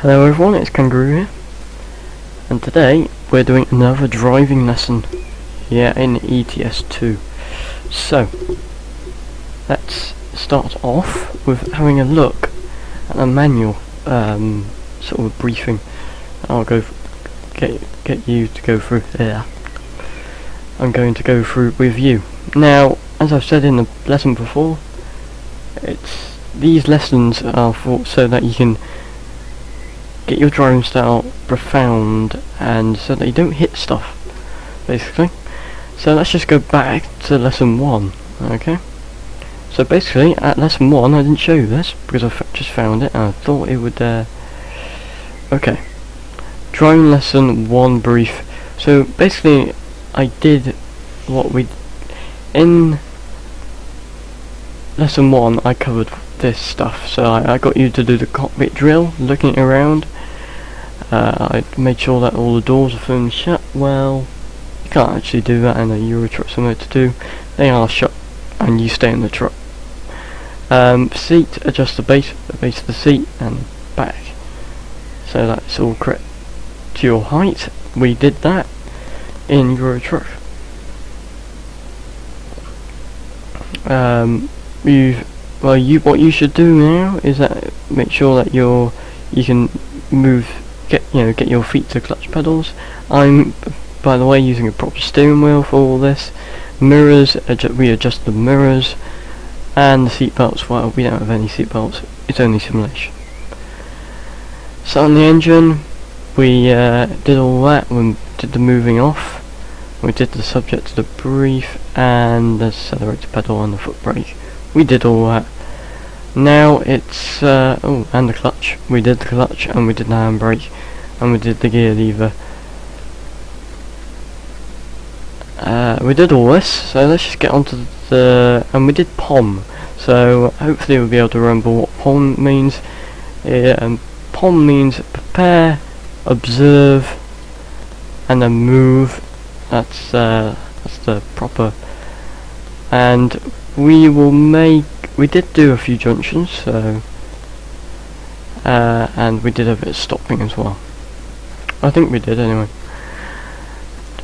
Hello everyone, it's Kangaroo here, and today we're doing another driving lesson here in ETS 2. So, let's start off with having a look at a manual, um, sort of briefing. I'll go get get you to go through there. I'm going to go through with you. Now, as I've said in the lesson before, it's these lessons are for so that you can get your driving style profound and so that you don't hit stuff basically. So let's just go back to lesson 1 okay? So basically at lesson 1 I didn't show you this because I just found it and I thought it would uh, okay. Driving lesson 1 brief. So basically I did what we in lesson 1 I covered this stuff. So I, I got you to do the cockpit drill looking around uh, I made sure that all the doors are firmly shut. Well, you can't actually do that in a Euro truck Simulator 2 They are shut, and you stay in the truck. Um, seat, adjust the base, the base of the seat, and back. So that's all correct to your height. We did that in Euro truck. Um, you, well, you what you should do now is that make sure that you're you can move get you know get your feet to clutch pedals. I'm by the way using a proper steering wheel for all this. Mirrors, we adjust the mirrors, and the seat belts. Well, we don't have any seat belts. It's only simulation. So on the engine, we uh, did all that. We did the moving off. We did the subject to the brief and the accelerator pedal and the foot brake. We did all that. Now it's, uh, oh, and the clutch. We did the clutch and we did the handbrake and we did the gear lever. Uh, we did all this, so let's just get onto the, and we did POM. So hopefully we'll be able to remember what POM means. Yeah, POM means prepare, observe, and then move. That's uh, that's the proper. And we will make we did do a few junctions, so uh, and we did a bit of stopping as well. I think we did anyway.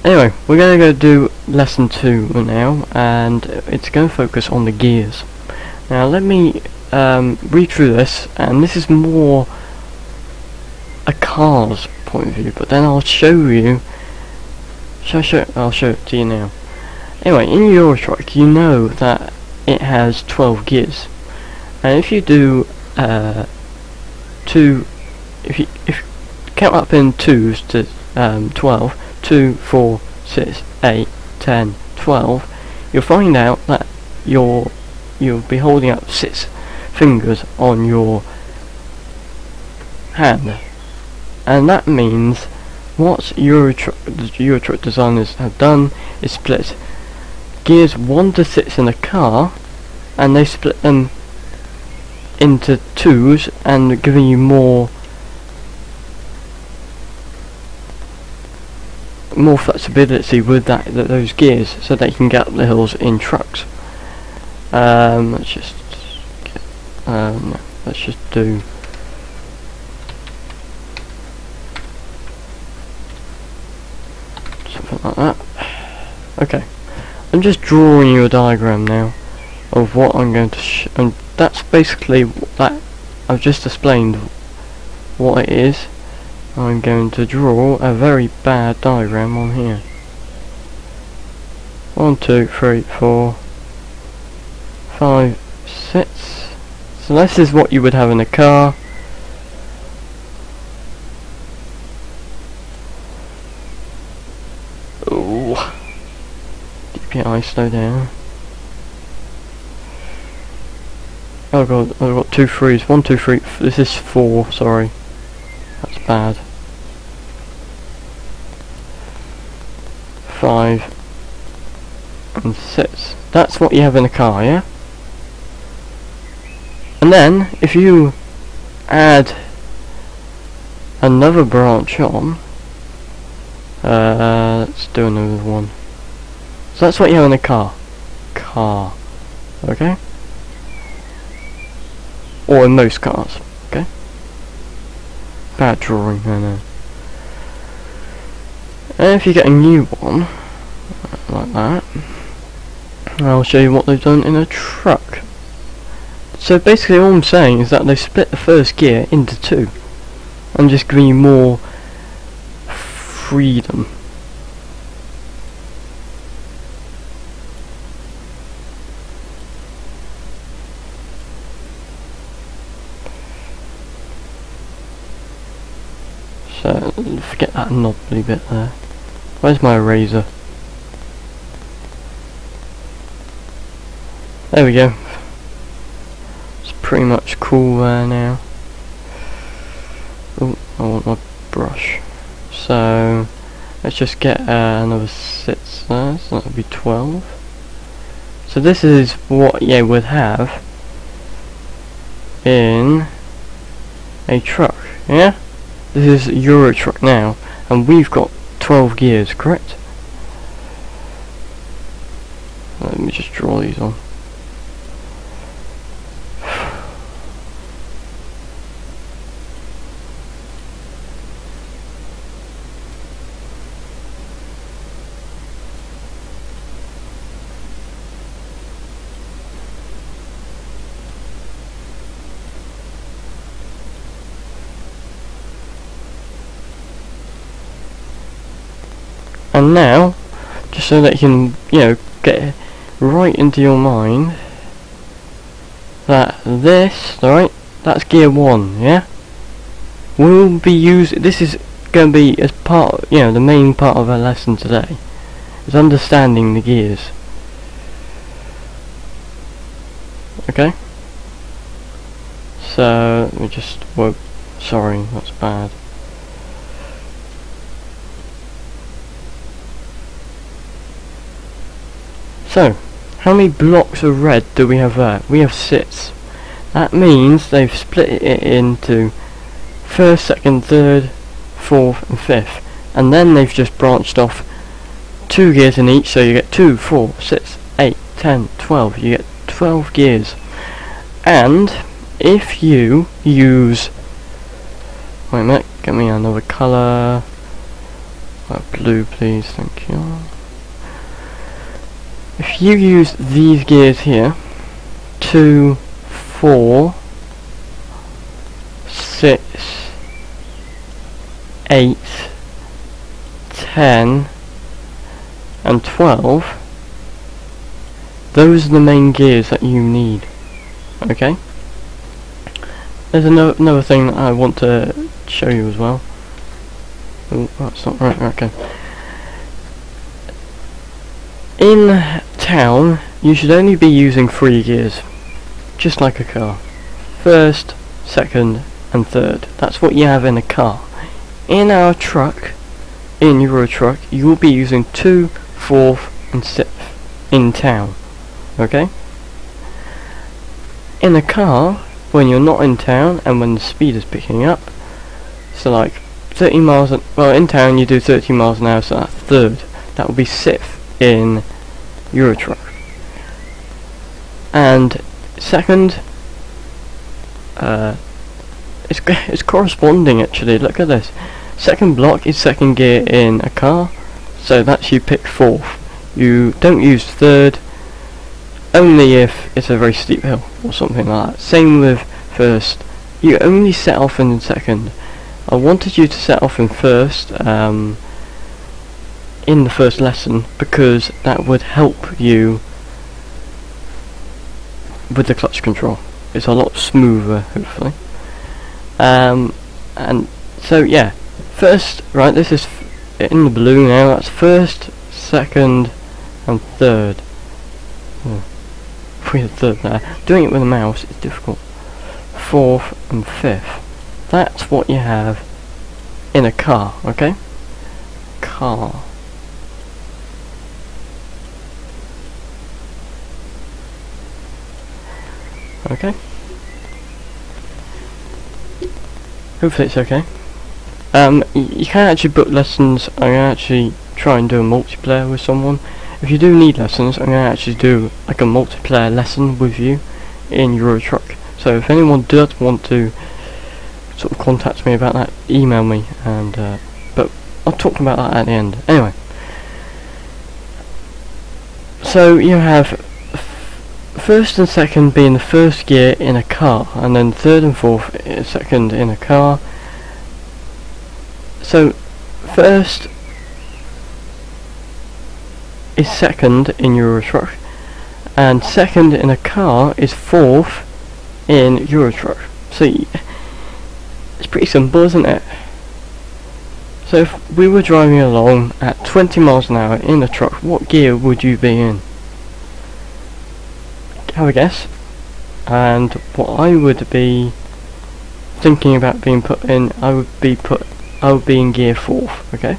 Anyway, we're going to go do lesson two now, and it's going to focus on the gears. Now, let me um, read through this, and this is more a car's point of view, but then I'll show you. Shall I show? I'll show it to you now. Anyway, in Euro Truck, you know that it has 12 gears. And if you do uh, two if you if count up in twos to um, 12 2 4 6 8 10 12 you'll find out that you're you'll be holding up six fingers on your hand. And that means what Euro Euro truck designers have done is split gears 1 to 6 in a car and they split them into twos and giving you more more flexibility with that, that those gears so that you can get up the hills in trucks. Um, let's just get, um, let's just do something like that. Okay I'm just drawing you a diagram now of what I'm going to and that's basically that I've just explained what it is. I'm going to draw a very bad diagram on here. One two three four five six. So this is what you would have in a car DPI slow down. Oh god, I've got two threes. One, two, three. This is four, sorry. That's bad. Five. And six. That's what you have in a car, yeah? And then, if you add another branch on, uh, let's do another one. So that's what you have in a car. Car. Okay? Or in most cars. Okay? Bad drawing, I know. And if you get a new one, like that, I'll show you what they've done in a truck. So basically all I'm saying is that they split the first gear into two. I'm just giving you more freedom. So, forget that knobbly bit there. Where's my eraser? There we go. It's pretty much cool there now. Oh, I want my brush. So, let's just get uh, another 6 there, so that would be 12. So this is what you would have in a truck, yeah? This is Euro truck now, and we've got 12 gears, correct? Let me just draw these on. And now, just so that you can, you know, get right into your mind that this, alright, that's gear one, yeah? We'll be using, this is going to be as part, you know, the main part of our lesson today, is understanding the gears. Okay? So, me just, whoa, sorry, that's bad. So, how many blocks of red do we have there? We have six. That means they've split it into first, second, third, fourth and fifth. And then they've just branched off two gears in each, so you get two, four, six, eight, ten, twelve. You get 12 gears. And if you use... Wait a minute, get me another colour. Uh, blue please, thank you if you use these gears here, two, four, six, eight, ten, and 12, those are the main gears that you need. Okay? There's another, another thing that I want to show you as well. Oh, that's not right, okay. In town, you should only be using three gears, just like a car. First, second, and third. That's what you have in a car. In our truck, in your truck, you will be using two, fourth, and sixth in town. Okay? In a car, when you're not in town and when the speed is picking up, so like 30 miles, an, well in town you do 30 miles an hour, so that's third. That would be sixth in Euro truck. And second, uh, it's it's corresponding actually. Look at this. Second block is second gear in a car, so that's you pick fourth. You don't use third, only if it's a very steep hill or something like that. Same with first. You only set off in second. I wanted you to set off in first. Um, in the first lesson because that would help you with the clutch control. It's a lot smoother, hopefully. Um, and so yeah, first, right, this is in the blue now, that's first, second, and third. Oh, weird third there. Doing it with a mouse is difficult. Fourth and fifth. That's what you have in a car, okay? Car. Okay. Hopefully it's okay. Um, you can actually book lessons. I'm gonna actually try and do a multiplayer with someone. If you do need lessons, I'm gonna actually do like a multiplayer lesson with you in Euro Truck. So if anyone does want to sort of contact me about that, email me, and uh, but I'll talk about that at the end. Anyway, so you have first and second being the first gear in a car, and then third and fourth eh, second in a car. So first is second in Euro Truck, and second in a car is fourth in Euro Truck. See, it's pretty simple, isn't it? So if we were driving along at 20 miles an hour in a truck, what gear would you be in? Have a guess. And what I would be thinking about being put in, I would be put, I would be in gear fourth. Okay.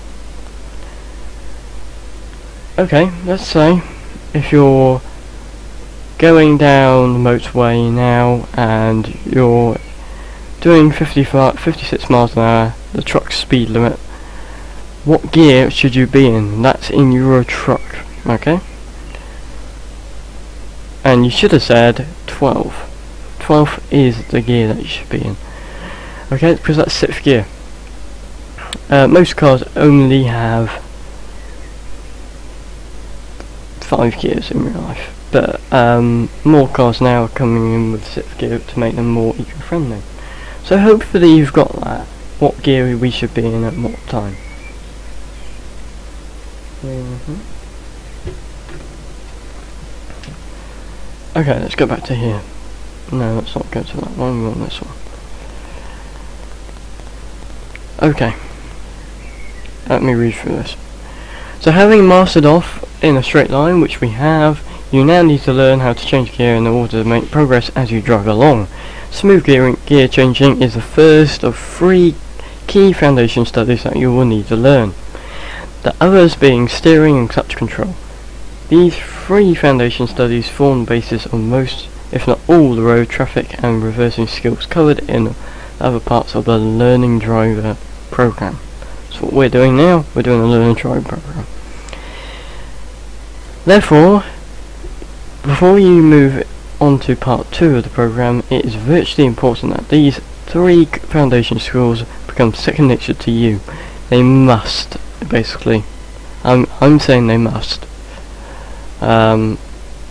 Okay, let's say if you're going down the motorway now and you're doing 55, 56 miles an hour, the truck's speed limit, what gear should you be in? That's in Euro truck, okay? And you should have said 12. 12 is the gear that you should be in. Okay, because that's sixth gear. Uh, most cars only have five gears in real life, but um, more cars now are coming in with sixth gear to make them more eco-friendly. So hopefully you've got that. What gear we should be in at what time. Mhm. Okay, let's go back to here. No, let's not go to that one, we want this one. Okay. Let me read through this. So having mastered off in a straight line, which we have, you now need to learn how to change gear in order to make progress as you drive along. Smooth gearing, gear changing is the first of three key foundation studies that you will need to learn. The others being steering and clutch control. These three foundation studies form the basis of most, if not all, the road traffic and reversing skills covered in other parts of the Learning Driver program. So what we're doing now, we're doing the Learning Driver program. Therefore, before you move on to part two of the program, it is virtually important that these three foundation skills become second nature to you. They must, basically. I'm I'm saying they must. Um,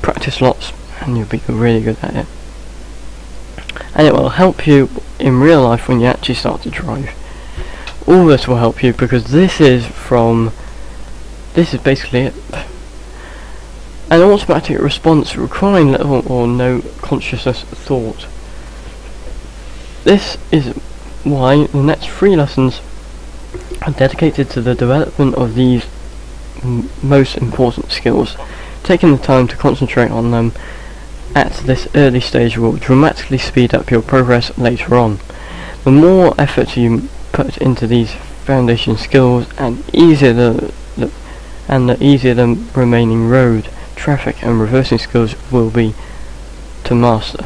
practice lots, and you'll be really good at it. And it will help you in real life when you actually start to drive. All this will help you because this is from. This is basically it. An automatic response requiring little or no consciousness thought. This is why the next three lessons are dedicated to the development of these most important skills. Taking the time to concentrate on them at this early stage will dramatically speed up your progress later on. The more effort you put into these foundation skills and easier the, the and the easier the remaining road, traffic and reversing skills will be to master.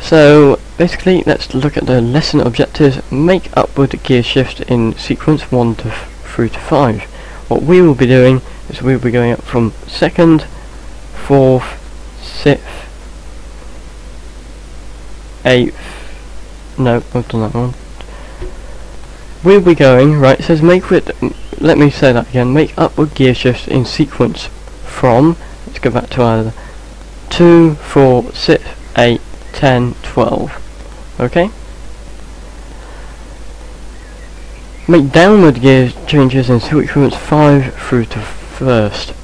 So basically let's look at the lesson objectives. Make upward gear shift in sequence 1 to through to 5. What we will be doing is we'll be going up from second, fourth, sixth, eighth. No, I've done that one. We'll be going right. It says make with. Let me say that again. Make upward gear shifts in sequence from. Let's go back to either two, four, six, eight, ten, twelve. Okay. Make downward gear changes in sequence five through to first.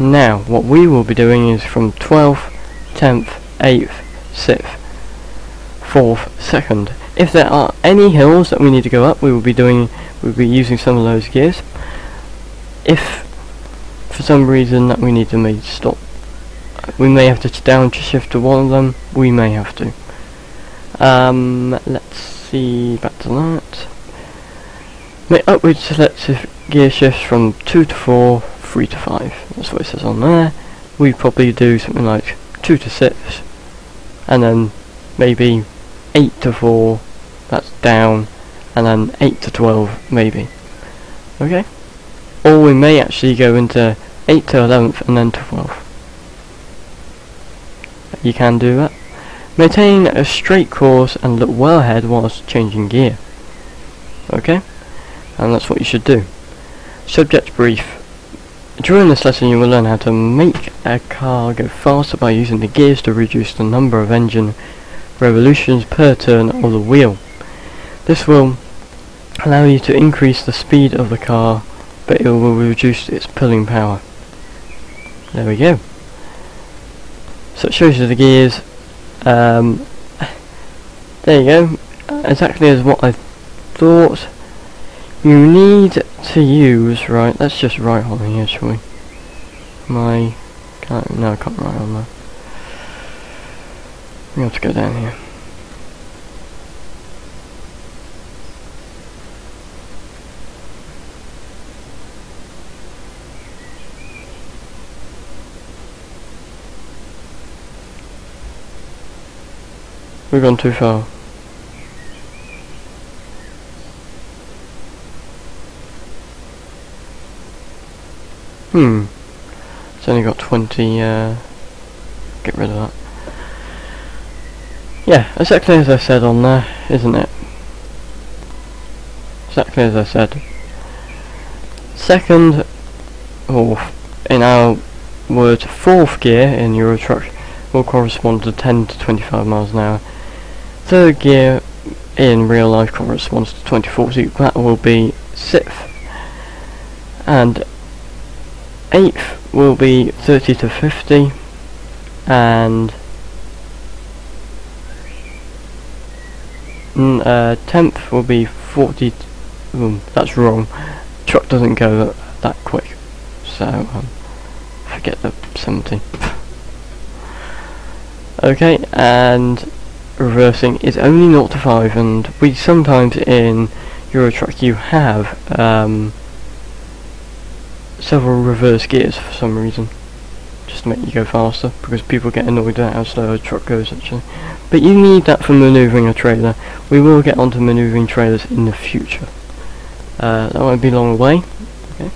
Now, what we will be doing is from 12th, 10th, 8th, 6th, 4th, 2nd. If there are any hills that we need to go up, we will be doing, we'll be using some of those gears. If for some reason that we need to maybe stop, we may have to down shift to one of them, we may have to. Um, let's see, back to that. Make upward selective gear shifts from 2 to 4, 3 to 5. That's what it says on there. We probably do something like 2 to 6, and then maybe 8 to 4, that's down, and then 8 to 12, maybe. Okay? Or we may actually go into 8 to 11th and then to 12th. You can do that. Maintain a straight course and look well ahead whilst changing gear. Okay? And that's what you should do. Subject brief. During this lesson you will learn how to make a car go faster by using the gears to reduce the number of engine revolutions per turn of the wheel. This will allow you to increase the speed of the car but it will reduce its pulling power. There we go. So it shows you the gears. Um, there you go. Exactly as what I thought. You need to use, right, let's just write on here, shall we? My, can't, no I can't write on there. We have to go down here. We've gone too far. Hmm. It's only got 20, uh, get rid of that. Yeah, exactly as I said on there, isn't it? Exactly as I said. Second, or in our words, fourth gear in Euro Truck will correspond to 10 to 25 miles an hour. Third gear in real life corresponds to 24, so that will be sixth. And eighth will be 30 to 50 and mm, uh, 10th will be 40 um, that's wrong. Truck doesn't go that, that quick so um, forget the 70 okay and reversing is only 0 to 5 and we sometimes in Euro Truck you have um, several reverse gears for some reason. Just to make you go faster, because people get annoyed at how slow a truck goes actually. But you need that for manoeuvring a trailer. We will get onto manoeuvring trailers in the future. Uh, that won't be long away. Okay.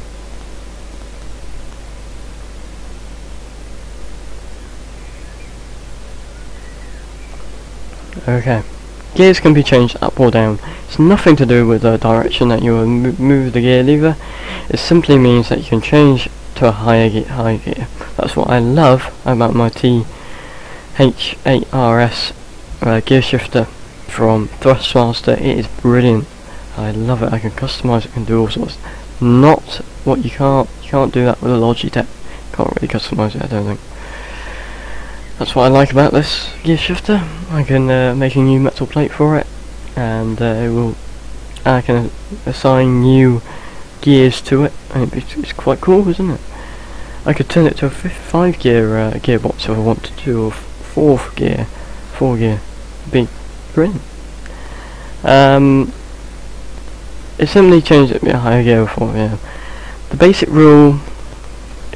Okay. Gears can be changed up or down. It's nothing to do with the direction that you move the gear lever. It simply means that you can change to a higher gear, high gear. That's what I love about my TH8RS uh, gear shifter from Thrustmaster. It is brilliant. I love it. I can customize it, can do all sorts. Not what you can't. You can't do that with a Logitech. Can't really customize it. I don't think. That's what I like about this gear shifter. I can uh, make a new metal plate for it, and uh, it will. I can assign new gears to it, and it's, quite cool, isn't it? I could turn it to a five gear uh, gearbox if I wanted to, or fourth gear, four gear. Be brilliant. Um, it simply changed it to a higher gear before, yeah. The basic rule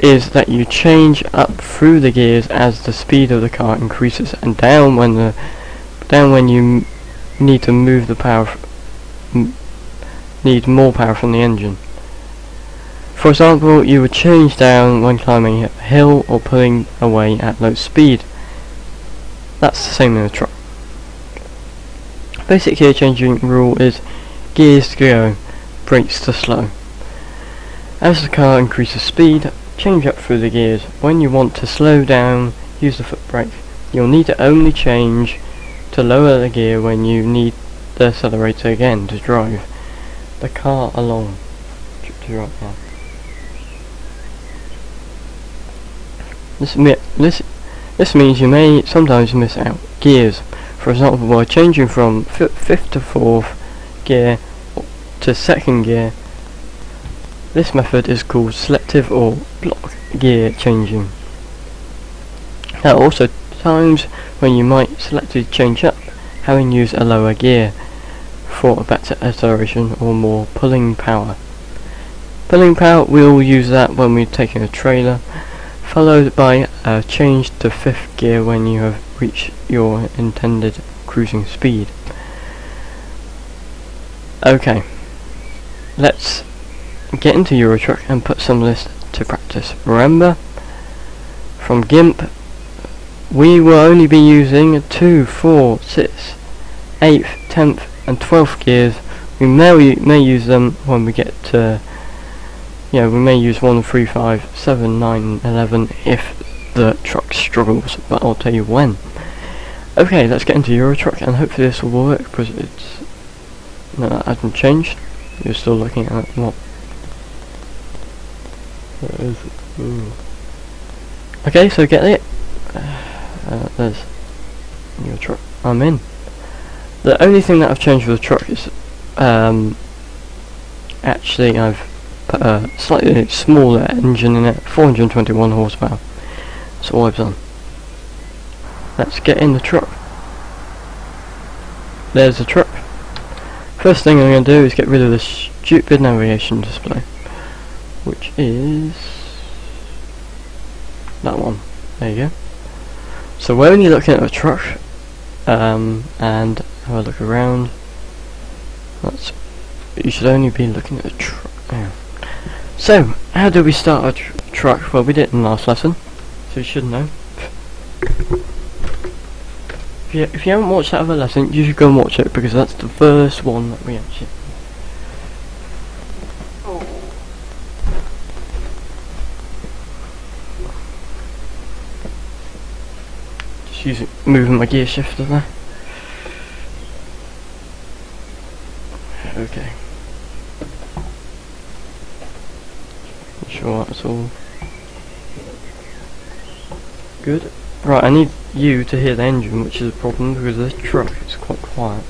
is that you change up through the gears as the speed of the car increases, and down when the down when you need to move the power, need more power from the engine. For example, you would change down when climbing a hill or pulling away at low speed. That's the same in a truck. Basic gear changing rule is gears to go, brakes to slow. As the car increases speed, change up through the gears. When you want to slow down, use the foot brake. You'll need to only change to lower the gear when you need the accelerator again to drive the car along. This, this, this means you may sometimes miss out gears. For example, by changing from fifth to fourth gear to second gear, this method is called selective or block gear changing. There are also times when you might selectively change up, having used a lower gear for a better acceleration or more pulling power. Pulling power, we'll use that when we're taking a trailer followed by a change to fifth gear when you have reached your intended cruising speed. Okay, let's get into Euro Truck and put some this to practice. Remember, from GIMP we will only be using 2, 4, 6, 8th, 10th and 12th gears. We may, may use them when we get to, yeah, we may use 1, 3, 5, 7, 9, 11 if the truck struggles, but I'll tell you when. Okay, let's get into Euro Truck and hopefully this will work because it's, no, that hasn't changed. You're still looking at what? Is. Okay, so get it. Uh, there's your truck. I'm in. The only thing that I've changed with the truck is, um, actually I've put a slightly smaller engine in it, 421 horsepower. All I've done. Let's get in the truck. There's the truck. First thing I'm going to do is get rid of the stupid navigation display, which is that one. There you go. So we're only looking at a truck, um, and have a look around. That's you should only be looking at a truck. Yeah. So how do we start a tr truck? Well, we did in last lesson, so you should know. If you, if you haven't watched that other lesson, you should go and watch it because that's the first one that we actually. Using moving my gear shift, doesn't there. Okay. Sure, that's all good. Right, I need you to hear the engine, which is a problem because this truck is quite quiet.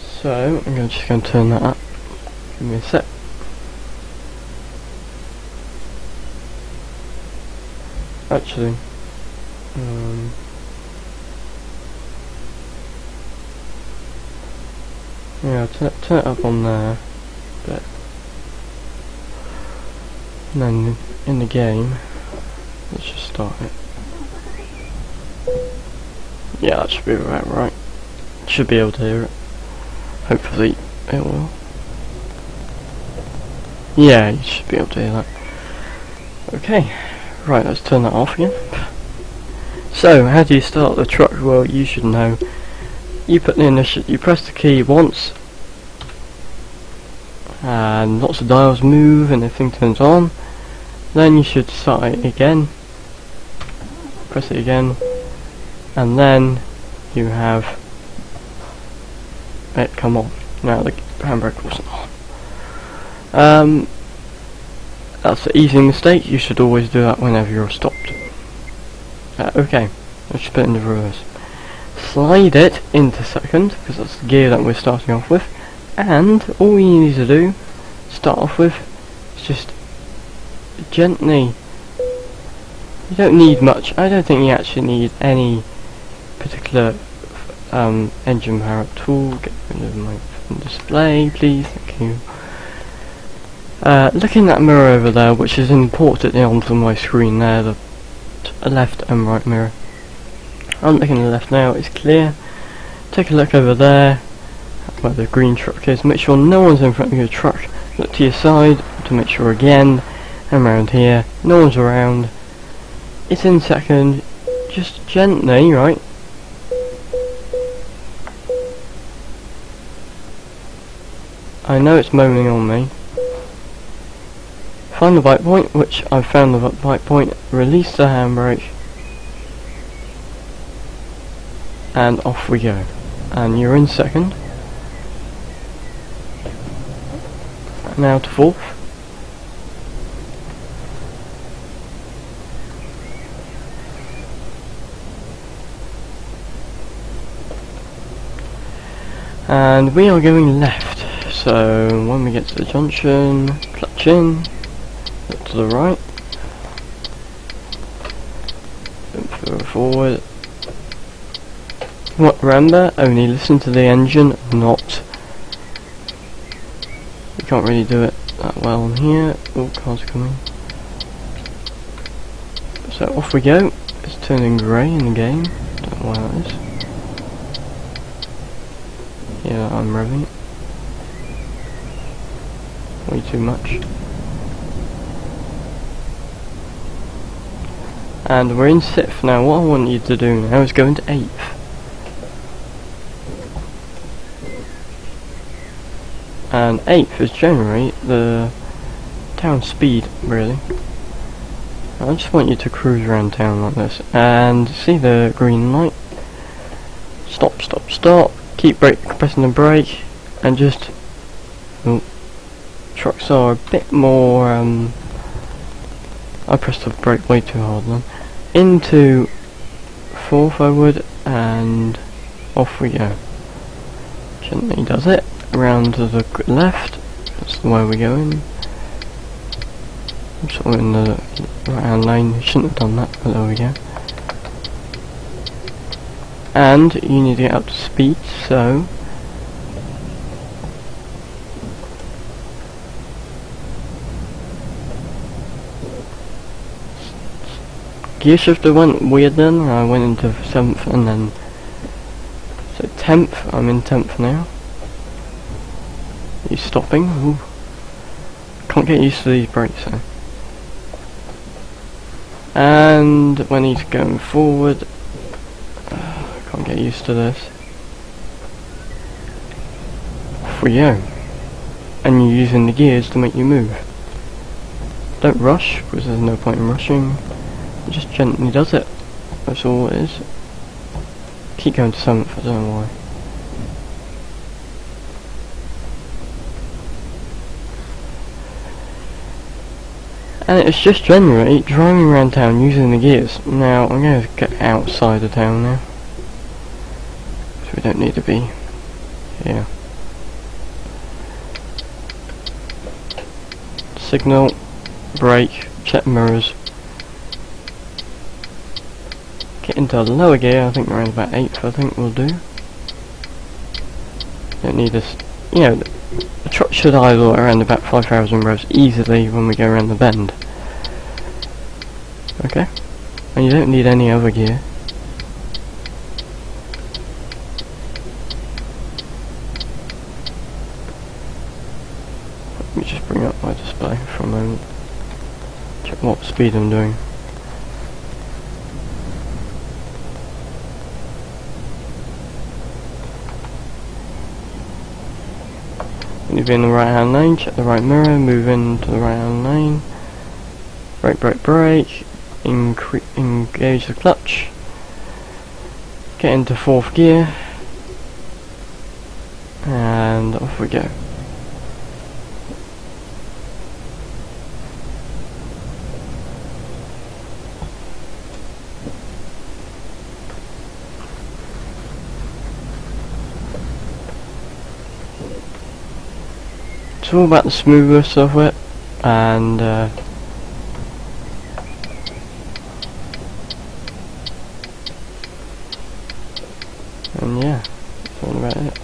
So, I'm just going to turn that up. Give me a sec. Actually, um, yeah, turn, turn it up on there, but and then in the game, let's just start it. Yeah, that should be about right. Should be able to hear it. Hopefully it will. Yeah, you should be able to hear that. Okay, right, let's turn that off again. So, how do you start the truck? Well, you should know. You put the initial, you press the key once, and lots of dials move and everything turns on. Then you should start it again. Press it again, and then you have it come on. Now the handbrake wasn't on. Um, that's an easy mistake. You should always do that whenever you're stopped. Uh, okay, let's put it in the reverse. Slide it into second, because that's the gear that we're starting off with. And all you need to do, start off with, is just gently. You don't need much. I don't think you actually need any particular um, engine power up tool. Get rid of my display, please. Thank you. Uh, looking at that mirror over there, which is imported onto my screen there, the left and right mirror. I'm looking the left now, it's clear. Take a look over there, where the green truck is. Make sure no one's in front of your truck. Look to your side to make sure again. And around here, no one's around. It's in second. Just gently, right? I know it's moaning on me. Find the bite point, which I've found the bite point, release the handbrake, and off we go. And you're in second. Now to fourth. And we are going left. So when we get to the junction, clutch in, to the right, forward. What, remember, only listen to the engine, not... You can't really do it that well on here. Oh, cars coming. So off we go. It's turning grey in the game. Don't know why that is. Yeah, I'm revving it. Way too much. And we're in 6th now. What I want you to do now is go into 8th. And 8th is generally the town speed, really. I just want you to cruise around town like this. And see the green light? Stop, stop, stop. Keep brake, pressing the brake. And just... Oh, trucks are a bit more... Um, I pressed the brake way too hard then. Into four forward and off we go. Gently does it. Around to the left. That's the way we're going. I'm sort of in the right hand lane. Shouldn't have done that, but there we go. And you need to get up to speed, so gear shifter went weird then, I went into 7th and then, so 10th, I'm in 10th now. He's stopping, Ooh. Can't get used to these brakes though. And when he's going forward, uh, can't get used to this. Off we go. And you're using the gears to make you move. Don't rush, because there's no point in rushing. It just gently does it. That's all it is. Keep going to 7th, I don't know why. And it's just generally driving around town using the gears. Now, I'm going to get outside the town now. So we don't need to be here. Signal, brake, check mirrors, Get into lower gear, I think around about 8th I think will do. Don't need this, you know, the truck should idle around about 5,000 revs easily when we go around the bend. Okay, and you don't need any other gear. Let me just bring up my display for a moment. Check what speed I'm doing. Move in the right hand lane, check the right mirror, move into the right hand lane. Brake, brake, brake. Engage the clutch. Get into fourth gear. And off we go. It's all about the smoothness of it and uh, and yeah about it.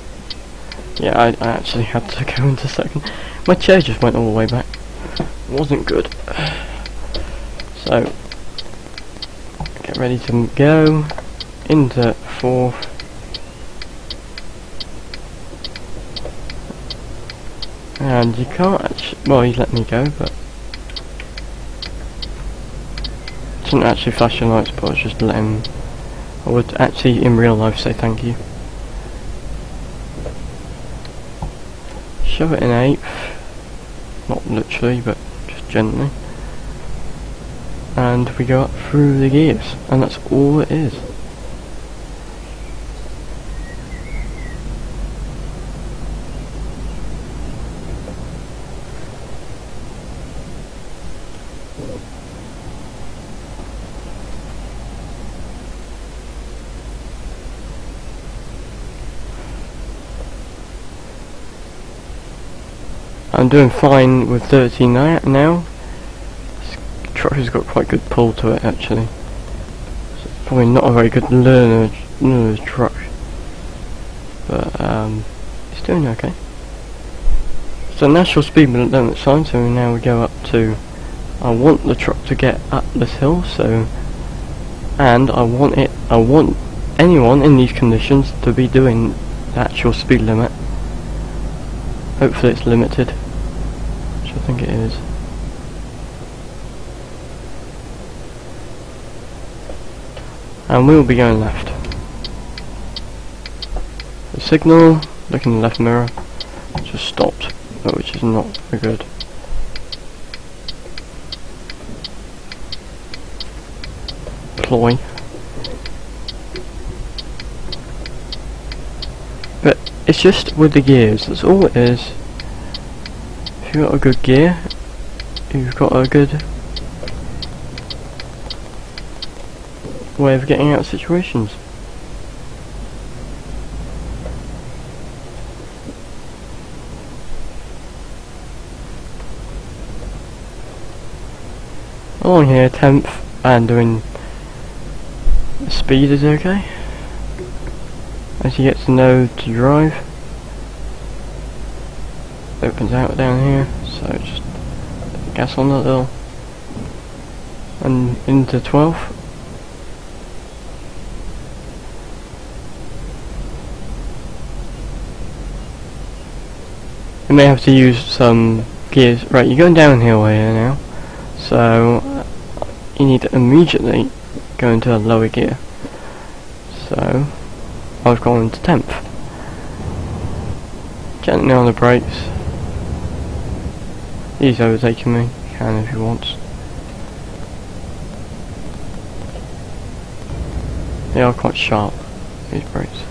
Yeah I, I actually had to go into second. My chair just went all the way back. Wasn't good. So get ready to go into fourth And you can't actually, well he's let me go, but didn't actually flash the lights, but I was just letting, I would actually in real life say thank you. Shove it in 8th, not literally, but just gently. And we go up through the gears, and that's all it is. I'm doing fine with 13 now. This truck has got quite good pull to it actually. It's probably not a very good learner, learner's truck. But um, it's doing okay. So national speed limit sign, so now we go up to I want the truck to get up this hill, so and I want it I want anyone in these conditions to be doing the actual speed limit. Hopefully it's limited. I think it is. and we will be going left. The signal, look in the left mirror, just stopped, which is not good. Ploy. But it's just with the gears, that's all it is. You've got a good gear, you've got a good way of getting out of situations. Along here, 10th, and doing speed is okay. As you get to know to drive. Opens out down here, so just gas on that little and into 12th. You may have to use some gears. Right, you're going downhill here now, so you need to immediately go into a lower gear. So I've gone into 10th. Gently on the brakes. He's overtaking me, can if he wants. They are quite sharp, these brakes.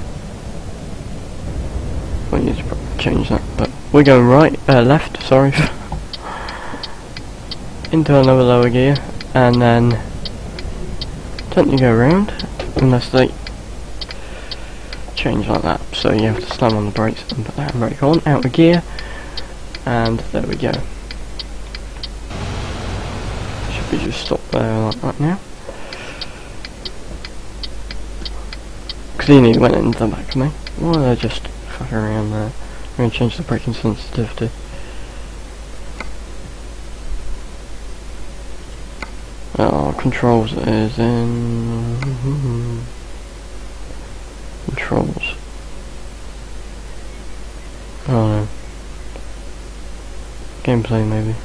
We need to change that, but we're going right, uh, left, sorry. Into another lower gear, and then don't you go around unless they change like that. So you have to slam on the brakes and put the handbrake on, out of gear, and there we go. Be just stop there like that now. Clearly went into the back of me. Why are they just fucking around there? I'm going to change the braking sensitivity. Oh, controls is in... Controls. Oh no. Gameplay maybe.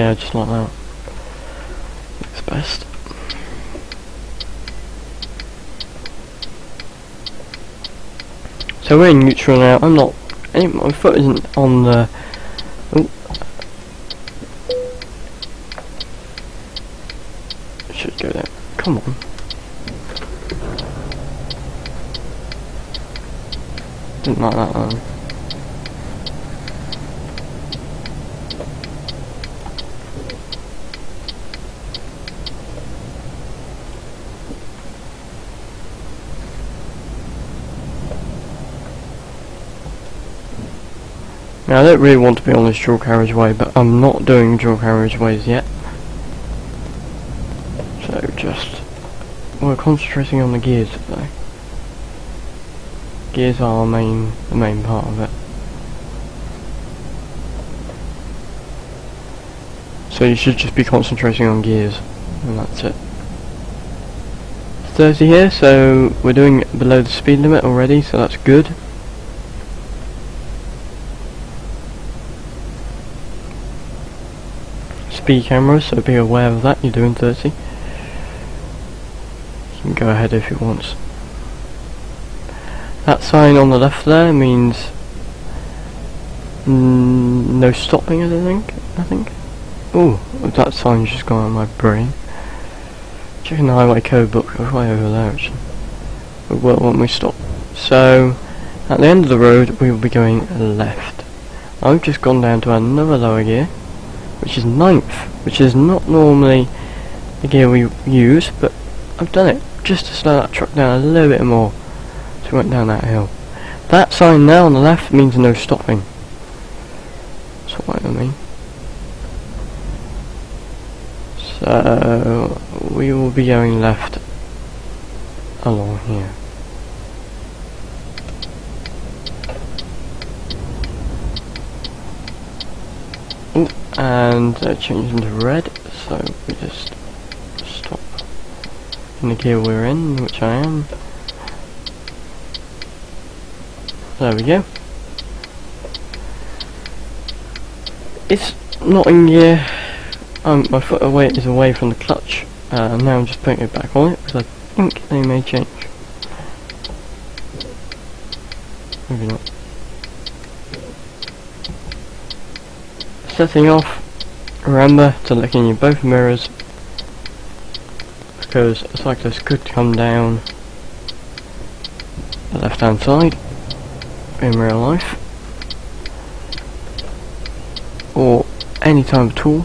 Yeah, just like that. It's best. So we're in neutral now. I'm not. Any, my foot isn't on the. Oh. Should go there. Come on. Didn't like that one. Now I don't really want to be on this dual carriageway, but I'm not doing dual carriageways yet. So just, we're concentrating on the gears today. Gears are main, the main part of it. So you should just be concentrating on gears, and that's it. 30 here, so we're doing below the speed limit already, so that's good. Speed cameras, so be aware of that, you're doing 30. You can go ahead if you want. That sign on the left there means mm, no stopping, I think. I think. Oh, that sign's just gone on my brain. Checking the highway code book, I was way over there actually. Well, when we stop. So, at the end of the road, we will be going left. I've just gone down to another lower gear which is ninth, which is not normally the gear we use, but I've done it just to slow that truck down a little bit more we went down that hill. That sign there on the left means no stopping. That's what I mean. So we will be going left along here. And that changes into red so we just stop in the gear we're in, which I am. There we go. It's not in gear. Um, my foot away is away from the clutch. Uh, now I'm just putting it back on it because I think they may change. Maybe not. Setting off. Remember to look in your both mirrors because a cyclist could come down the left hand side in real life or any time at all.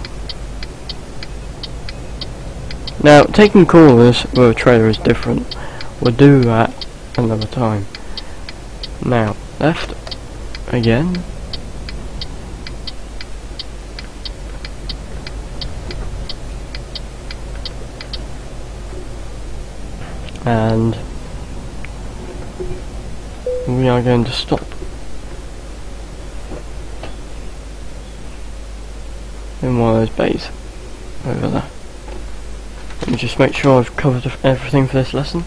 Now taking corners with a trailer is different. We'll do that another time. Now left again and we are going to stop in one of those bays over there. Let me just make sure I've covered everything for this lesson.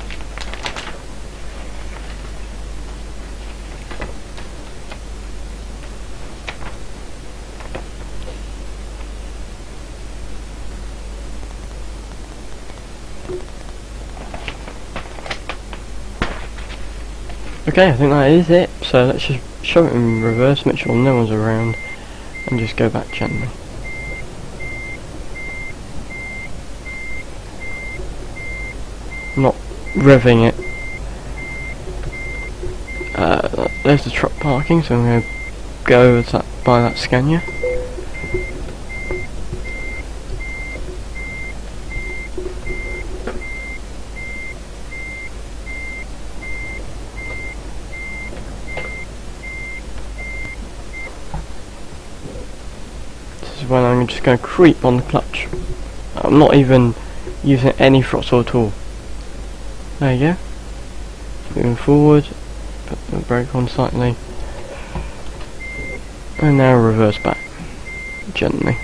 Okay, I think that is it. So let's just show it in reverse, make sure no one's around, and just go back gently. Not revving it. Uh, there's the truck parking, so I'm going to go that, by that Scania. when I'm just going to creep on the clutch. I'm not even using any throttle at all. There you go. Moving forward, put the brake on slightly. And now reverse back. Gently.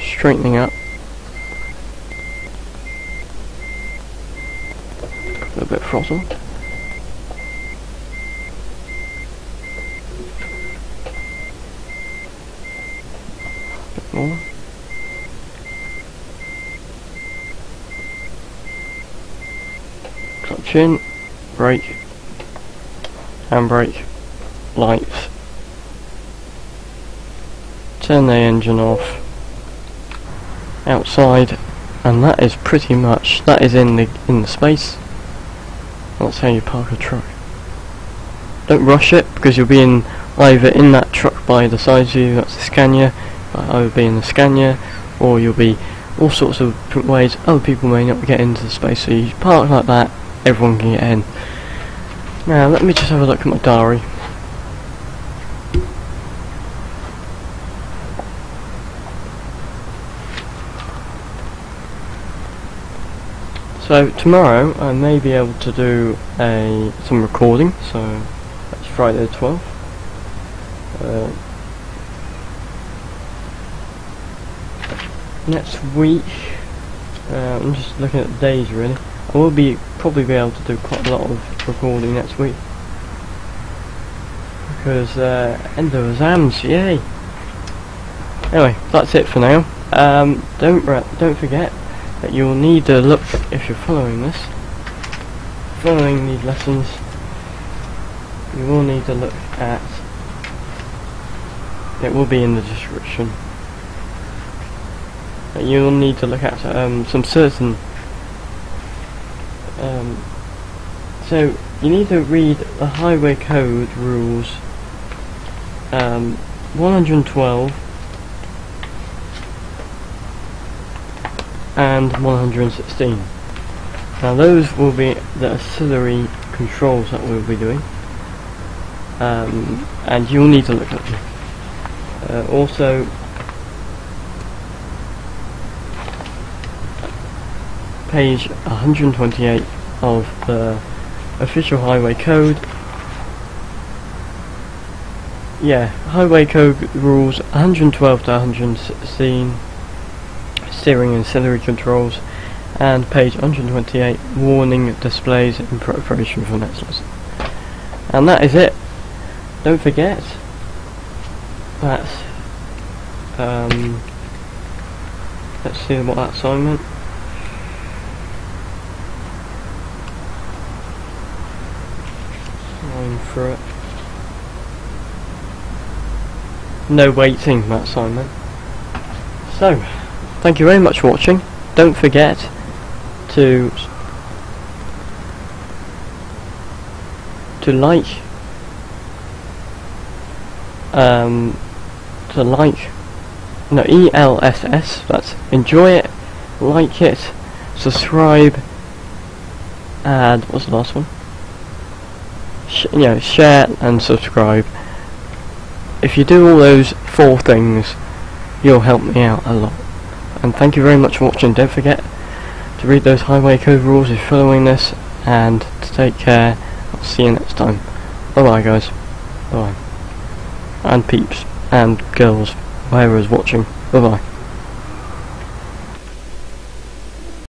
Straightening up. A little bit throttle. Clutch in, brake, handbrake, lights. Turn the engine off. Outside, and that is pretty much that is in the in the space. That's how you park a truck. Don't rush it because you'll be in either in that truck by the side of you, that's the Scania, either be in the Scania or you'll be all sorts of different ways other people may not get into the space. So you park like that everyone can get in. Now let me just have a look at my diary. So tomorrow I may be able to do a some recording, so that's Friday the 12th. Uh, next week. Uh, I'm just looking at the days really. I will be probably be able to do quite a lot of recording next week. Because uh, end of exams yay. Anyway that's it for now. Um, don't don't forget that you'll need to look if you're following this. Following these lessons you will need to look at it will be in the description you'll need to look at um, some certain um, so you need to read the highway code rules um, 112 and 116 now those will be the auxiliary controls that we'll be doing um, and you'll need to look at them. Uh, also page 128 of the official highway code. Yeah, highway code rules 112 to 116, steering and auxiliary controls, and page 128 warning displays in preparation for next lesson. And that is it. Don't forget that's um let's see what that assignment going it. No waiting Matt Simon. So, thank you very much for watching. Don't forget to to like um to like no ELSS that's enjoy it like it subscribe and what's the last one you know share and subscribe. If you do all those four things you'll help me out a lot. And thank you very much for watching. Don't forget to read those highway code rules if you're following this and to take care. I'll see you next time. Bye bye guys. Bye and peeps and girls whoever is watching. Bye bye